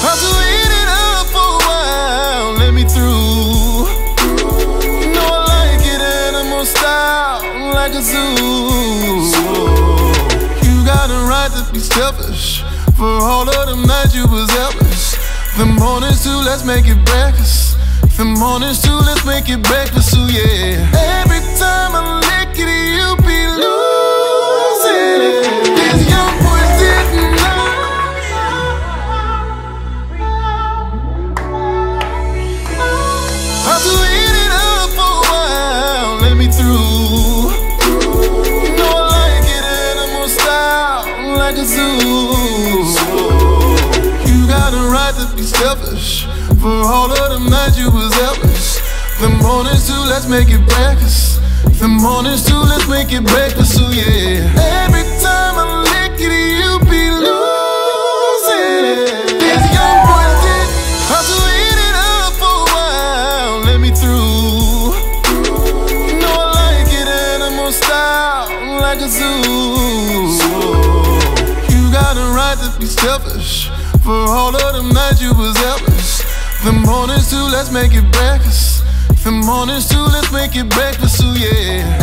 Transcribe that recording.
To eat it up for a while, let me through. You know I like it animal style, like a zoo. You got a right to be selfish. For all of them nights you was helpless. The mornings too, let's make it breakfast. The mornings too, let's make it breakfast, ooh yeah. Every time Up a let me through. You know I like it animal style, like a zoo. You got a right to be selfish. For all of them nights you was helpless. The mornings too, let's make it breakfast. The mornings too, let's make it breakfast, ooh yeah. Me through. Know I like it animal style, like a zoo. You got a right to be selfish. For all of them nights you was helpless. The mornings too, let's make it breakfast. The mornings too, let's make it breakfast, ooh yeah.